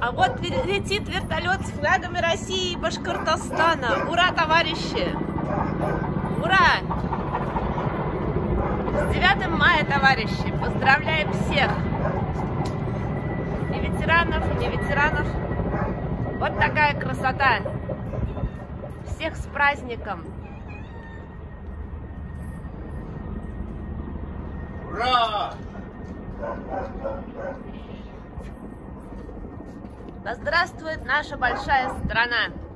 А вот летит вертолет с флагами России и Башкортостана. Ура, товарищи! Ура! С 9 мая, товарищи! Поздравляем всех! И ветеранов, и не ветеранов. Вот такая красота! Всех с праздником! Ура! Да здравствует наша большая страна!